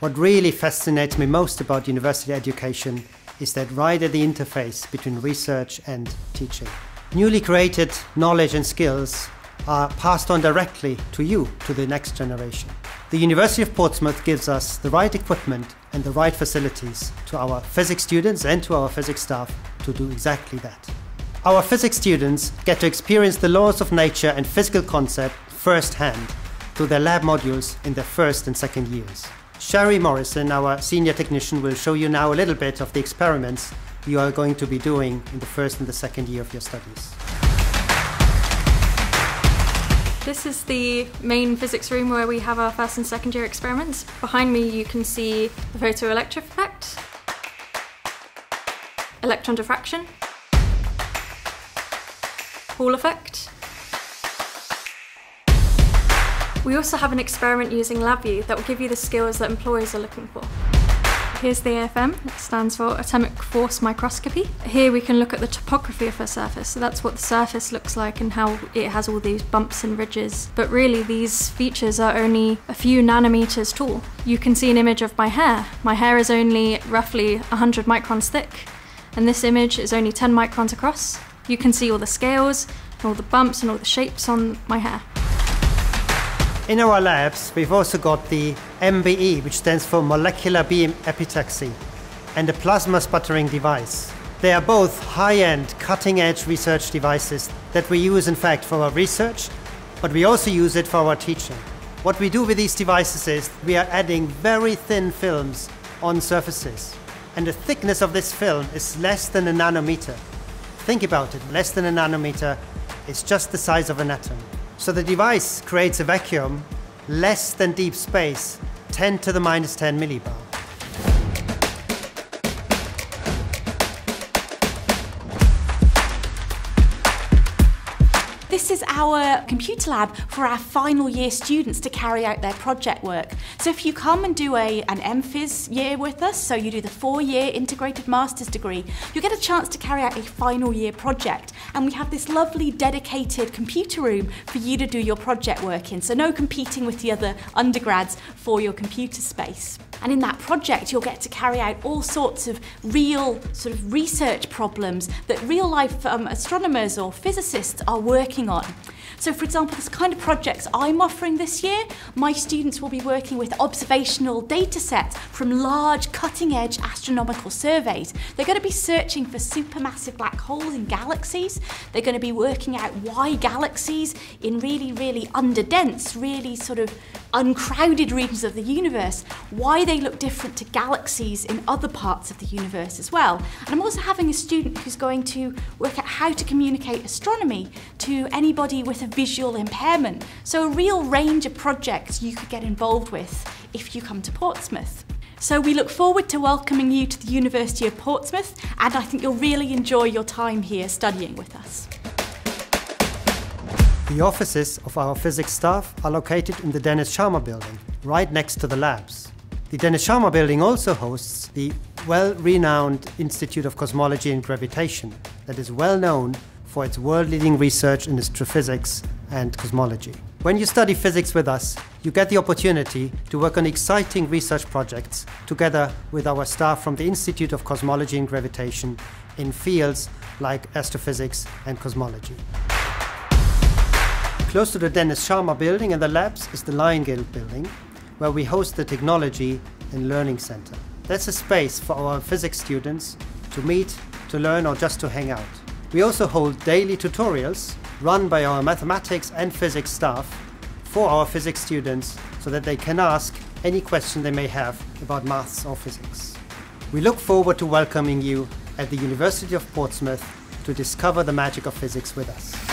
What really fascinates me most about university education is that right at the interface between research and teaching. Newly created knowledge and skills are passed on directly to you, to the next generation. The University of Portsmouth gives us the right equipment and the right facilities to our physics students and to our physics staff to do exactly that. Our physics students get to experience the laws of nature and physical concept firsthand through their lab modules in their first and second years. Sherry Morrison, our senior technician, will show you now a little bit of the experiments you are going to be doing in the first and the second year of your studies. This is the main physics room where we have our first and second year experiments. Behind me you can see the photoelectric effect, electron diffraction, Hall effect. We also have an experiment using LabVIEW that will give you the skills that employers are looking for. Here's the AFM, it stands for Atomic Force Microscopy. Here we can look at the topography of a surface, so that's what the surface looks like and how it has all these bumps and ridges. But really these features are only a few nanometers tall. You can see an image of my hair. My hair is only roughly 100 microns thick, and this image is only 10 microns across. You can see all the scales, and all the bumps and all the shapes on my hair. In our labs, we've also got the MBE, which stands for Molecular Beam Epitaxy, and a plasma sputtering device. They are both high-end, cutting-edge research devices that we use, in fact, for our research, but we also use it for our teaching. What we do with these devices is we are adding very thin films on surfaces, and the thickness of this film is less than a nanometer. Think about it, less than a nanometer is just the size of an atom. So the device creates a vacuum less than deep space, 10 to the minus 10 millibar. This is our computer lab for our final year students to carry out their project work. So if you come and do a, an MPhys year with us, so you do the four year integrated master's degree, you get a chance to carry out a final year project. And we have this lovely dedicated computer room for you to do your project work in. So no competing with the other undergrads for your computer space. And in that project, you'll get to carry out all sorts of real sort of research problems that real life um, astronomers or physicists are working on. So for example, this kind of projects I'm offering this year, my students will be working with observational data sets from large cutting edge astronomical surveys. They're going to be searching for supermassive black holes in galaxies. They're going to be working out why galaxies in really, really underdense, really sort of uncrowded regions of the universe, why they look different to galaxies in other parts of the universe as well. And I'm also having a student who's going to work out how to communicate astronomy to anybody with a visual impairment. So a real range of projects you could get involved with if you come to Portsmouth. So we look forward to welcoming you to the University of Portsmouth and I think you'll really enjoy your time here studying with us. The offices of our physics staff are located in the Dennis Sciama building, right next to the labs. The Dennis Sciama building also hosts the well-renowned Institute of Cosmology and Gravitation that is well known for its world-leading research in astrophysics and cosmology. When you study physics with us, you get the opportunity to work on exciting research projects together with our staff from the Institute of Cosmology and Gravitation in fields like astrophysics and cosmology. Close to the Dennis Sciama building and the labs is the Lion Gate building, where we host the Technology and Learning Center. That's a space for our physics students to meet, to learn, or just to hang out. We also hold daily tutorials run by our mathematics and physics staff for our physics students so that they can ask any question they may have about maths or physics. We look forward to welcoming you at the University of Portsmouth to discover the magic of physics with us.